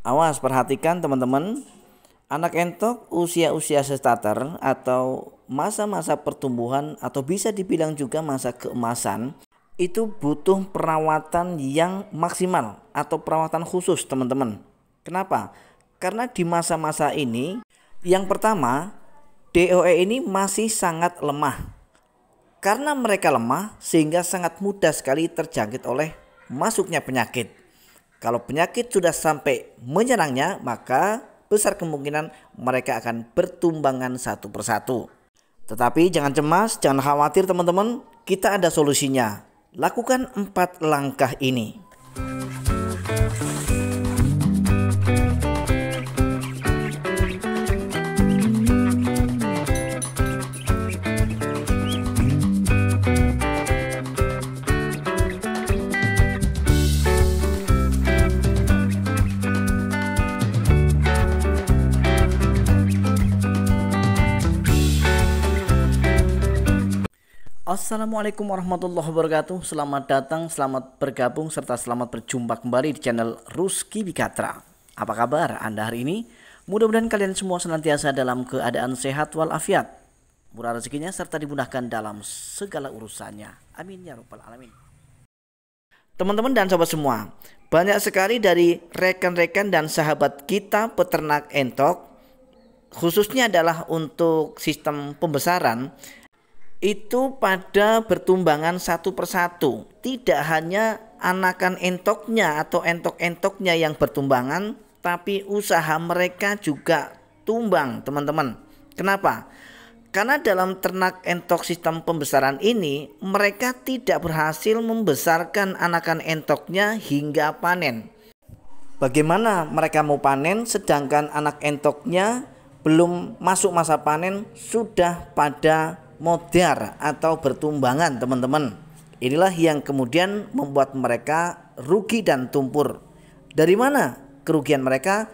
Awas perhatikan teman-teman, anak entok usia-usia starter atau masa-masa pertumbuhan atau bisa dibilang juga masa keemasan itu butuh perawatan yang maksimal atau perawatan khusus teman-teman. Kenapa? Karena di masa-masa ini yang pertama DOE ini masih sangat lemah. Karena mereka lemah sehingga sangat mudah sekali terjangkit oleh masuknya penyakit. Kalau penyakit sudah sampai menyerangnya, maka besar kemungkinan mereka akan bertumbangan satu persatu. Tetapi jangan cemas, jangan khawatir teman-teman, kita ada solusinya. Lakukan empat langkah ini. Assalamualaikum warahmatullahi wabarakatuh. Selamat datang, selamat bergabung serta selamat berjumpa kembali di channel Ruski Bikatra. Apa kabar Anda hari ini? Mudah-mudahan kalian semua senantiasa dalam keadaan sehat walafiat. Murah rezekinya serta dimudahkan dalam segala urusannya. Amin ya rabbal alamin. Teman-teman dan sahabat semua Banyak sekali dari rekan-rekan dan sahabat kita peternak entok Khususnya adalah untuk sistem pembesaran itu pada bertumbangan satu persatu. Tidak hanya anakan entoknya atau entok-entoknya yang bertumbangan, tapi usaha mereka juga tumbang, teman-teman. Kenapa? Karena dalam ternak entok sistem pembesaran ini, mereka tidak berhasil membesarkan anakan entoknya hingga panen. Bagaimana mereka mau panen sedangkan anak entoknya belum masuk masa panen sudah pada modar atau bertumbangan teman-teman. Inilah yang kemudian membuat mereka rugi dan tumpur. Dari mana kerugian mereka?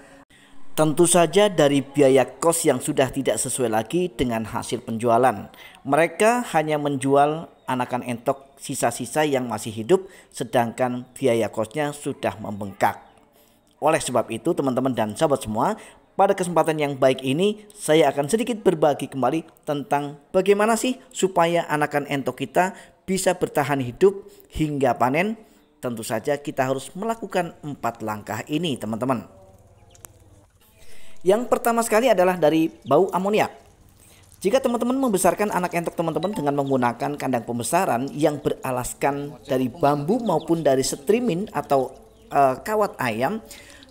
Tentu saja dari biaya kos yang sudah tidak sesuai lagi dengan hasil penjualan. Mereka hanya menjual anakan entok sisa-sisa yang masih hidup sedangkan biaya kosnya sudah membengkak. Oleh sebab itu teman-teman dan sahabat semua, pada kesempatan yang baik ini, saya akan sedikit berbagi kembali tentang bagaimana sih supaya anakan entok kita bisa bertahan hidup hingga panen. Tentu saja kita harus melakukan empat langkah ini teman-teman. Yang pertama sekali adalah dari bau amoniak. Jika teman-teman membesarkan anak entok teman-teman dengan menggunakan kandang pembesaran yang beralaskan dari bambu maupun dari setrimin atau uh, kawat ayam,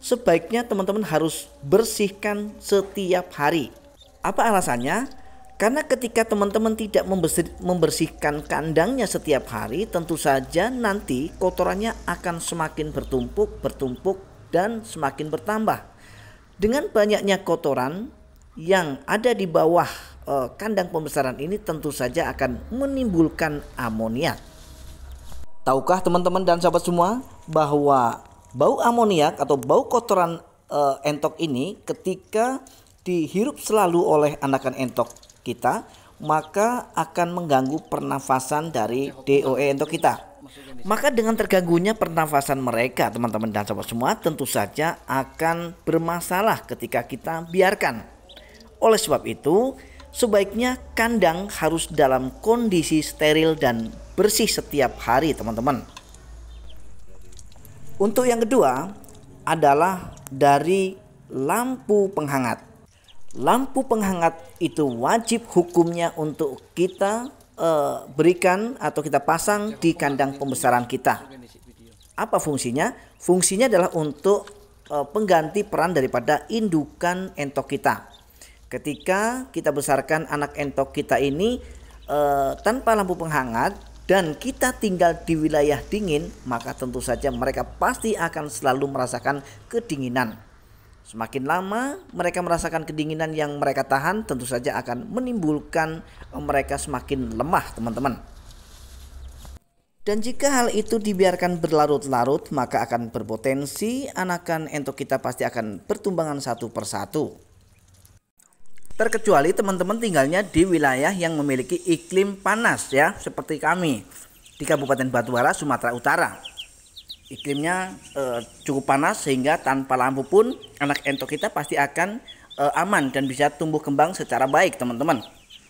sebaiknya teman-teman harus bersihkan setiap hari. Apa alasannya? Karena ketika teman-teman tidak membersihkan kandangnya setiap hari, tentu saja nanti kotorannya akan semakin bertumpuk, bertumpuk, dan semakin bertambah. Dengan banyaknya kotoran yang ada di bawah eh, kandang pembesaran ini, tentu saja akan menimbulkan amoniak. Tahukah teman-teman dan sahabat semua bahwa bau amoniak atau bau kotoran e, entok ini ketika dihirup selalu oleh anakan entok kita maka akan mengganggu pernafasan dari DOE entok kita. Maka dengan terganggunya pernafasan mereka teman-teman dan sahabat semua tentu saja akan bermasalah ketika kita biarkan. Oleh sebab itu sebaiknya kandang harus dalam kondisi steril dan bersih setiap hari teman-teman. Untuk yang kedua adalah dari lampu penghangat. Lampu penghangat itu wajib hukumnya untuk kita uh, berikan atau kita pasang di kandang pembesaran kita. Apa fungsinya? Fungsinya adalah untuk uh, pengganti peran daripada indukan entok kita. Ketika kita besarkan anak entok kita ini uh, tanpa lampu penghangat, dan kita tinggal di wilayah dingin, maka tentu saja mereka pasti akan selalu merasakan kedinginan. Semakin lama mereka merasakan kedinginan yang mereka tahan, tentu saja akan menimbulkan mereka semakin lemah, teman-teman. Dan jika hal itu dibiarkan berlarut-larut, maka akan berpotensi anakan entok kita pasti akan bertumbangan satu persatu. Terkecuali teman-teman tinggalnya di wilayah yang memiliki iklim panas ya, seperti kami di Kabupaten Batuara, Sumatera Utara. iklimnya uh, cukup panas sehingga tanpa lampu pun anak entok kita pasti akan uh, aman dan bisa tumbuh kembang secara baik teman-teman.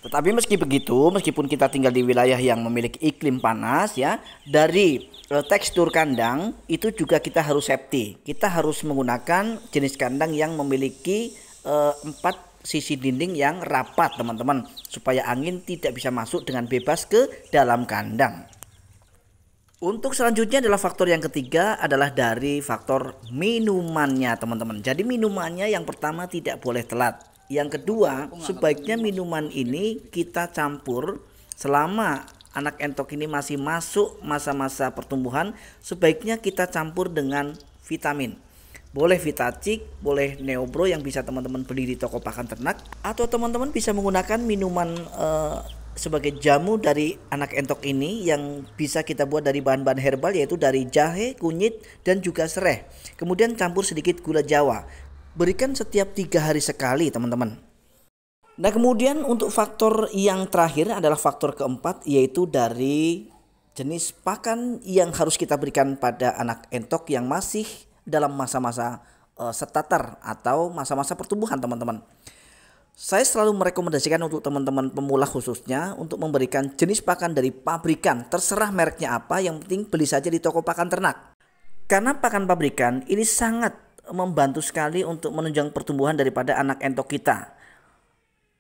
Tetapi meski begitu, meskipun kita tinggal di wilayah yang memiliki iklim panas ya, dari uh, tekstur kandang itu juga kita harus safety. Kita harus menggunakan jenis kandang yang memiliki uh, empat sisi dinding yang rapat teman-teman supaya angin tidak bisa masuk dengan bebas ke dalam kandang. Untuk selanjutnya adalah faktor yang ketiga adalah dari faktor minumannya teman-teman. Jadi minumannya yang pertama tidak boleh telat. Yang kedua sebaiknya minuman ini kita campur selama anak entok ini masih masuk masa-masa pertumbuhan sebaiknya kita campur dengan vitamin. Boleh Vitacik, boleh Neobro yang bisa teman-teman beli di toko pakan ternak atau teman-teman bisa menggunakan minuman uh, sebagai jamu dari anak entok ini yang bisa kita buat dari bahan-bahan herbal yaitu dari jahe, kunyit, dan juga serai. Kemudian campur sedikit gula jawa. Berikan setiap tiga hari sekali teman-teman. Nah kemudian untuk faktor yang terakhir adalah faktor keempat yaitu dari jenis pakan yang harus kita berikan pada anak entok yang masih dalam masa-masa uh, setatar atau masa-masa pertumbuhan teman-teman. Saya selalu merekomendasikan untuk teman-teman pemula khususnya untuk memberikan jenis pakan dari pabrikan, terserah mereknya apa, yang penting beli saja di toko pakan ternak. Karena pakan pabrikan ini sangat membantu sekali untuk menunjang pertumbuhan daripada anak entok kita.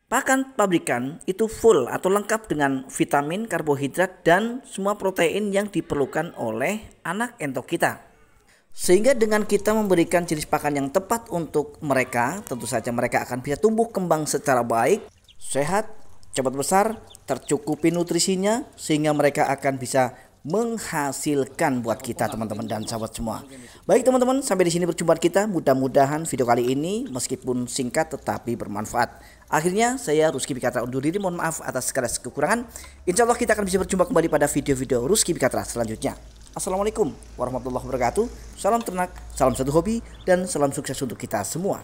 Pakan pabrikan itu full atau lengkap dengan vitamin, karbohidrat, dan semua protein yang diperlukan oleh anak entok kita. Sehingga dengan kita memberikan jenis pakan yang tepat untuk mereka, tentu saja mereka akan bisa tumbuh kembang secara baik, sehat, cepat besar, tercukupi nutrisinya sehingga mereka akan bisa menghasilkan buat kita teman-teman dan sahabat semua. Baik teman-teman, sampai di sini perjumpaan kita. Mudah-mudahan video kali ini meskipun singkat tetapi bermanfaat. Akhirnya saya Ruski Bikatra undur diri. Mohon maaf atas segala kekurangan. Insya Allah kita akan bisa berjumpa kembali pada video-video Ruski Bikatra selanjutnya. Assalamualaikum warahmatullahi wabarakatuh. Salam ternak, salam satu hobi, dan salam sukses untuk kita semua.